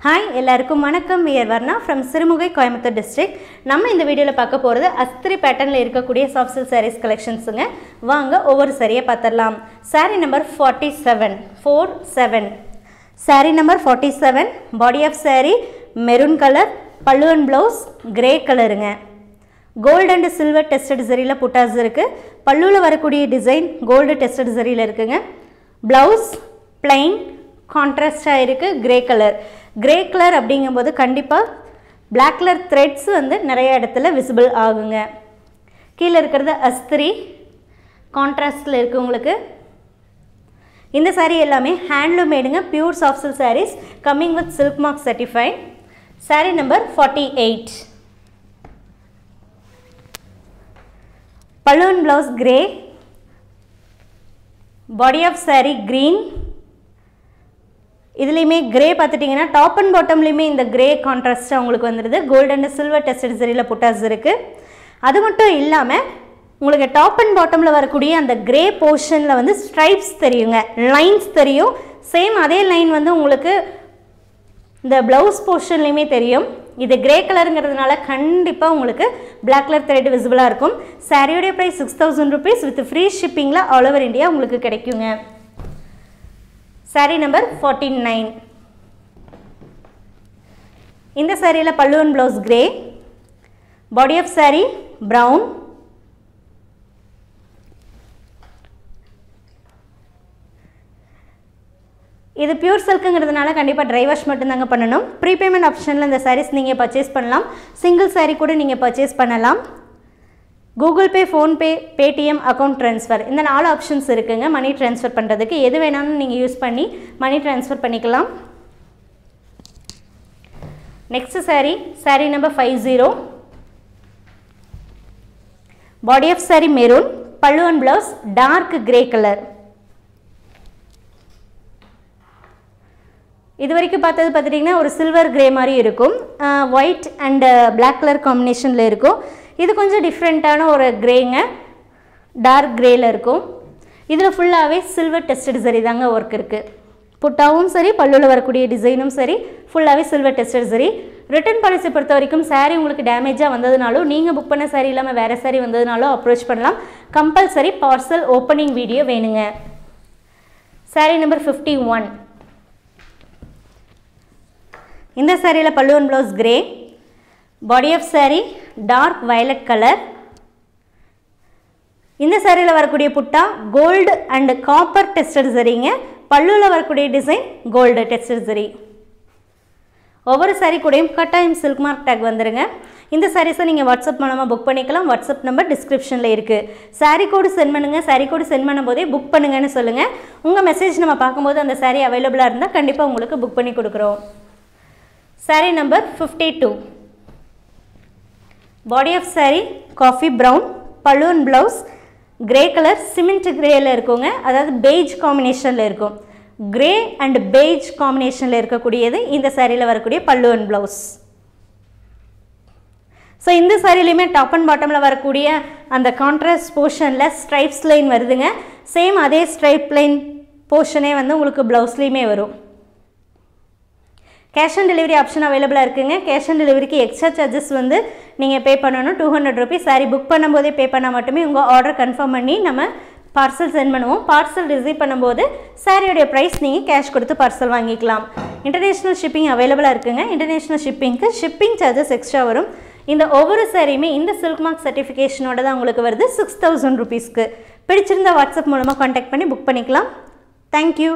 Hi எல்லாருக்கும் வணக்கம். We're Varna from Sirumugai Coimbatore district நம்ம இந்த வீடியோவில் பார்க்க போகிறது அஸ்திரி பேட்டர்னில் இருக்கக்கூடிய சாஃப்ட் சில்க் சாரீஸ் கலெக்ஷன்ஸுங்க வாங்க ஒவ்வொரு சரியை பார்த்துடலாம். Sari number forty seven four seven sari number forty seven body of sari maroon colour pallu and blouse grey கலருங்க கோல்டு அண்ட் சில்வர் டெஸ்டட் சரியில் புட்டாஸ் இருக்குது பல்லுவில் வரக்கூடிய டிசைன் கோல்டு டெஸ்டட் சரியில் இருக்குங்க. ப்ளவுஸ் பிளைன் கான்ட்ராஸ்டாக இருக்குது கிரே கலர் கிரே கலர் அப்படிங்கும்போது கண்டிப்பாக black colour threads வந்து நிறைய இடத்துல விசிபிள் ஆகுங்க. கீழே இருக்கிறது அஸ்திரி கான்ட்ராஸ்டில் இருக்குது உங்களுக்கு. இந்த சாரீ எல்லாமே handloom மேடுங்க pure soft silk coming with silk mark certified sari number forty eight balloon blouse grey body of sari green இதுலேயுமே கிரே பார்த்துட்டிங்கன்னா டாப் அண்ட் பாட்டம்லேயுமே இந்த கிரே கான்ட்ராஸ்ட்டாக உங்களுக்கு வந்துடுது கோல்டு அண்ட் சில்வர் டெஸ்டட் சரியில் புட்டாஸ் இருக்குது அது மட்டும் இல்லாமல் உங்களுக்கு டாப் அண்ட் பாட்டமில் வரக்கூடிய அந்த கிரே போர்ஷனில் வந்து ஸ்ட்ரைப்ஸ் தெரியுங்க. லைன்ஸ் தெரியும். சேம் அதே லைன் வந்து உங்களுக்கு இந்த ப்ளவுஸ் போர்ஷன்லேயுமே தெரியும். இது கிரே கலருங்கிறதுனால கண்டிப்பாக உங்களுக்கு பிளாக் கலர் த்ரெட் விசிபிளாக இருக்கும். சாரியோடைய price six thousand rupees with free ஷிப்பிங்கில் all over India உங்களுக்கு கிடைக்குங்க. சாரீ நம்பர் ஃபார்ட்டி நைன் இந்த சாரியில் பல்லுவன் blouse grey body of sari brown இது பியூர் சில்க்குங்கிறதுனால கண்டிப்பாக ட்ரை வாஷ் மட்டும்தாங்க பண்ணணும். ப்ரீபேமெண்ட் ஆப்ஷனில் இந்த சாரீஸ் நீங்கள் பர்ச்சேஸ் பண்ணலாம். சிங்கிள் சாரீ கூட நீங்கள் பர்ச்சேஸ் பண்ணலாம். Google Pay PhonePe Paytm account transfer இந்த நாலு ஆப்ஷன்ஸ் இருக்குங்க. மணி ட்ரான்ஸ்ஃபர் பண்ணுறதுக்கு எது வேணாலும் நீங்கள் யூஸ் பண்ணி மணி ட்ரான்ஸ்ஃபர் பண்ணிக்கலாம். Next sari sari number five zero body of sari maroon pallu and blouse dark grey colour இது வரைக்கும் பார்த்தது பார்த்துட்டிங்கன்னா ஒரு சில்வர் கிரே மாதிரி இருக்கும். ஒயிட் அண்டு பிளாக் கலர் காம்பினேஷனில் இருக்கும். இது கொஞ்சம் டிஃப்ரெண்ட்டான ஒரு கிரேங்க டார்க் கிரேயில் இருக்கும். இதில் ஃபுல்லாகவே சில்வர் டெஸ்டட் சரி தாங்க ஒர்க் இருக்குது புட்டாவும் சரி பல்லுவில் வரக்கூடிய டிசைனும் சரி ஃபுல்லாகவே சில்வர் டெஸ்டட் சரி. ரிட்டர்ன் பாலிசி பொறுத்த வரைக்கும் சாரீ உங்களுக்கு டேமேஜாக வந்ததுனாலும் நீங்கள் புக் பண்ண சாரீ இல்லாமல் வேறு சாரீ வந்ததுனாலும் அப்ரோச் பண்ணலாம். கம்பல்சரி பார்சல் ஓப்பனிங் வீடியோ வேணுங்க. சாரீ நம்பர் ஃபிஃப்டி ஒன் இந்த சாரியில் பல்லுவன் blouse grey body of sari dark violet colour இந்த சாரியில் வரக்கூடிய புட்டா கோல்டு அண்டு காப்பர் டெஸ்டட் சரிங்க பல்லுவில் வரக்கூடிய டிசைன் கோல்டு டெஸ்டட் சரி ஒவ்வொரு சாரீ கூடயும் கட்டாயம் சில்க் மார்க் டேக் வந்துடுங்க இந்த சாரீஸை நீங்கள் வாட்ஸ்அப் மூலமாக புக் பண்ணிக்கலாம். வாட்ஸ்அப் நம்பர் டிஸ்கிரிப்ஷனில் இருக்குது சாரீ கோடு சென்ட் பண்ணுங்கள் சாரீ கோடு சென்ட் பண்ணும்போதே புக் பண்ணுங்கன்னு சொல்லுங்கள் உங்கள் மெசேஜ் நம்ம பார்க்கும்போது அந்த சாரீ அவைலபிளாக இருந்தால் கண்டிப்பாக உங்களுக்கு புக் பண்ணி கொடுக்குறோம். Sari number fifty two body of sari coffee brown balloon blouse grey colour cement கிரேயில் இருக்குங்க. அதாவது பெய்ஜ் காம்பினேஷனில் இருக்கும். கிரே அண்ட் பெய்ஜ் காம்பினேஷனில் இருக்கக்கூடியது இந்த சாரியில் வரக்கூடிய பல்லு அண்ட் ப்ளவுஸ் ஸோ இந்த சாரிலையுமே டாப் அண்ட் பாட்டமில் வரக்கூடிய அந்த கான்ட்ராஸ்ட் போர்ஷனில் ஸ்ட்ரைப்ஸ் லைன் வருதுங்க. சேம் அதே ஸ்ட்ரைப் லைன் போர்ஷனே வந்து உங்களுக்கு ப்ளவுஸ்லேயுமே வரும். கேஷ் ஆன் டெலிவரி ஆப்ஷன் அவைலபிளாக இருக்குங்க. கேஷ் ஆன் டெலிவரிக்கு எக்ஸ்ட்ரா சார்ஜஸ் வந்து நீங்கள் பே பண்ணணும். Two hundred rupees sari book பண்ணும்போதே பே பண்ணால் மட்டுமே உங்கள் ஆர்டர் கன்ஃபார்ம் பண்ணி நம்ம பார்சல் சென்ட் பண்ணுவோம். பார்சல் ரிசீவ் பண்ணும்போது சாரியோடைய ப்ரைஸ் நீங்கள் கேஷ் கொடுத்து பார்சல் வாங்கிக்கலாம். இன்டர்நேஷ்னல் ஷிப்பிங் அவைலபிளாக இருக்குங்க. இன்டர்நேஷ்னல் ஷிப்பிங்க்கு ஷிப்பிங் சார்ஜஸ் எக்ஸ்ட்ரா வரும். இந்த ஒவ்வொரு சாரியுமே இந்த சில்க் மார்க் சர்டிஃபிகேஷனோட தான் உங்களுக்கு வருது. சிக்ஸ் தௌசண்ட் ருபீஸ்க்கு பிடிச்சிருந்த வாட்ஸ்அப் மூலமாக காண்டாக்ட் பண்ணி புக் பண்ணிக்கலாம். Thank you